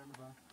ගන්න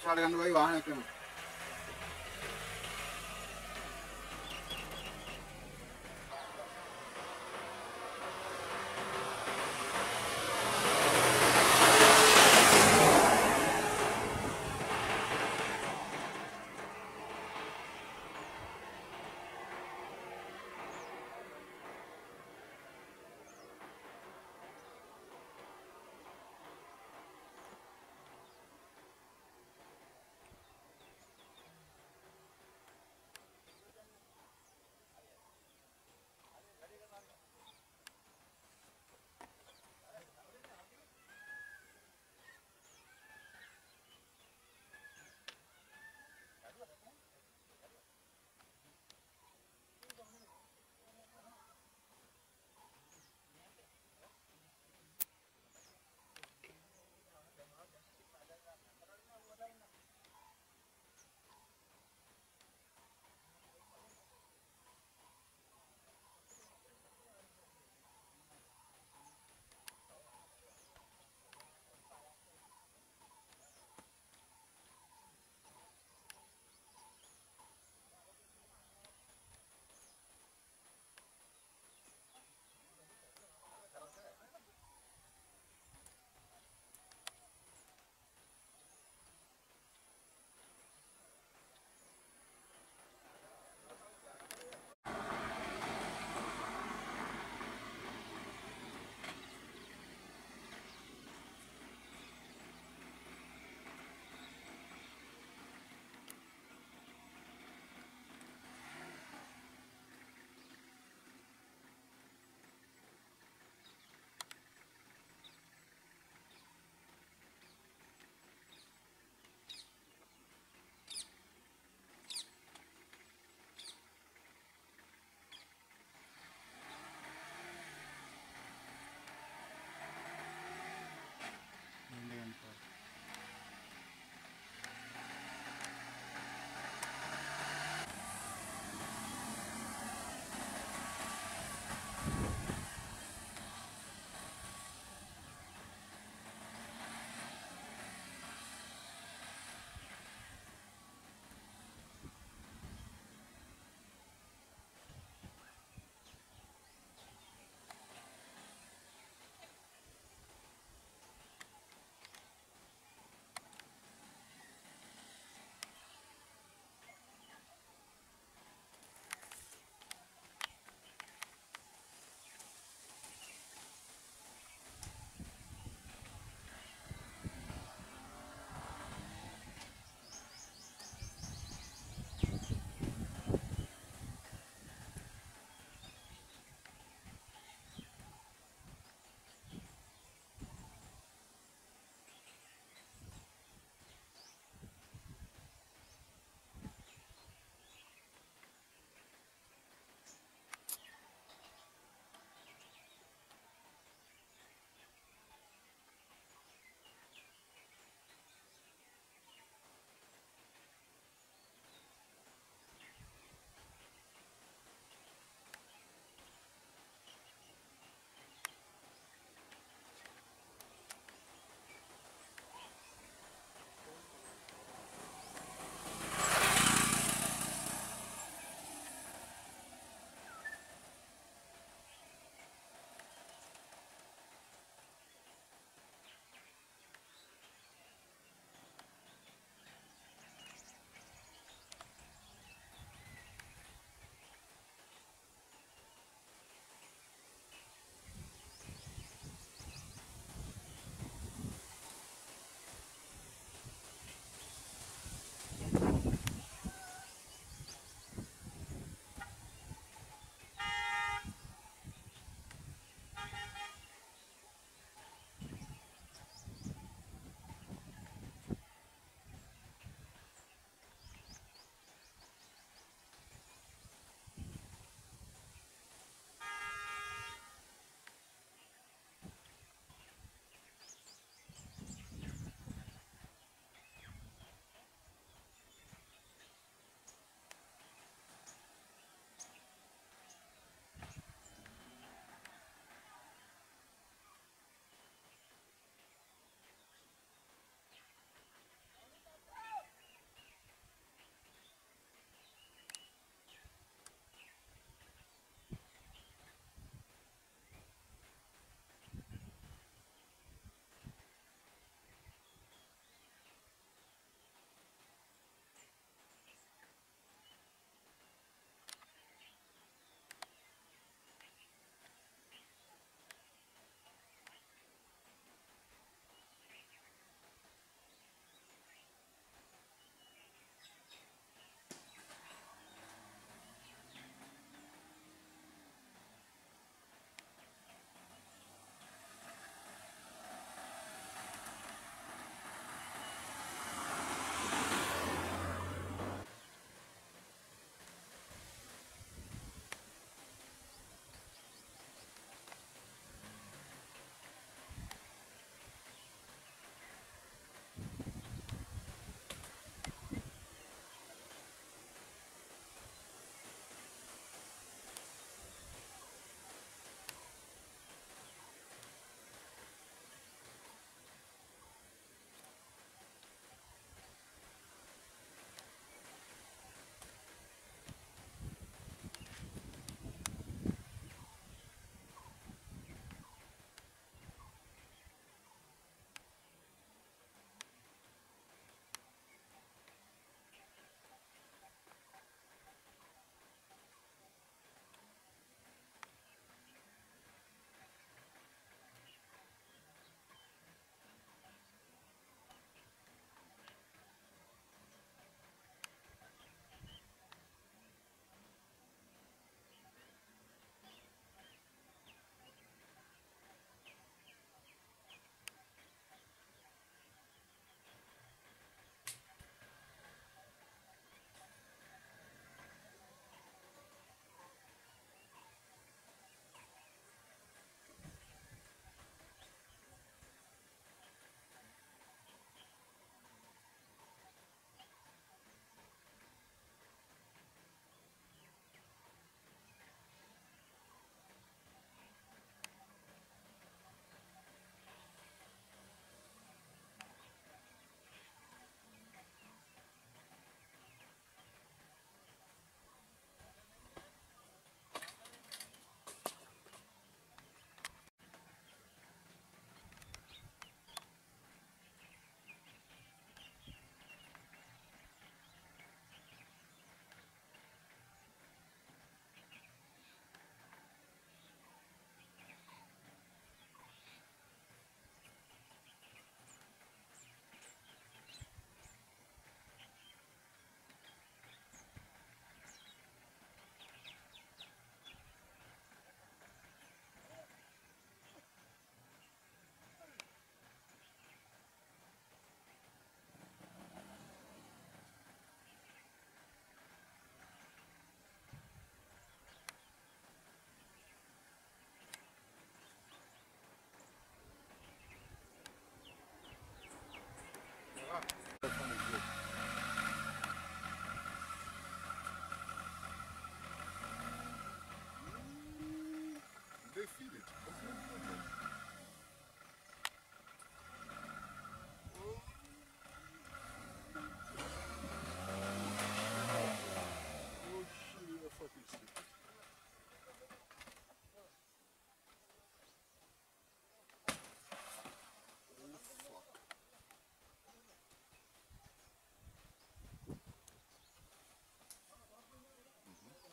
विशालगंज भाई वहाँ है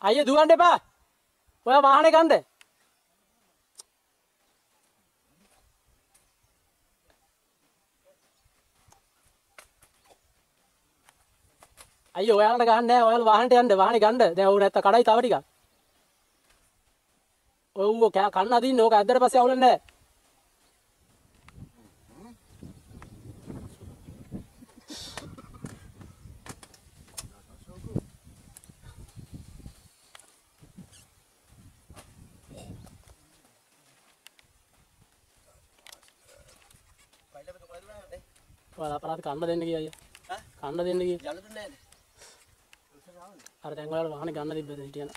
වෙනවා. අයිය දුවන්න එපා. ඔය වාහනේ ගන්න අයිය ඔයාලට ගන්න නෑ. ඔයාලා වාහනට යන්න. වාහනේ ගන්න දැන් ඔව් නැත්නම් කඩයි තව ටිකක්. ඔය උඹ කෑ කන්න අදින්න ඕක ඇද්දට පස්සේ අවුලන්නේ නෑ. ඔයාලා අපරාධ කන්න දෙන්න ගියා අයියා ඈ? කන්න දෙන්න ගියා යන්න දුන්නේ ආවද? අර දැන් ඔයාලා වාහනේ ගන්න තිබ්බද හිටියන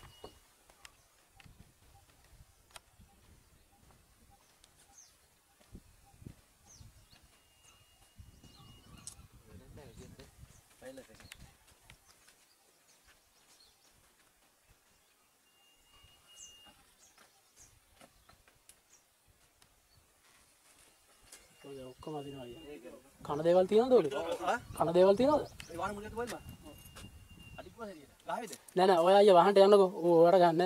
ඔක්කොම අදිනවා අයියා. කන දේවල් තියනවද ඔලු? කන දේවල් තියනවද? නෑ නෑ ඔය අයියා වහන්ට යන්නකෝ. ඌ ඔයාලට ගන්න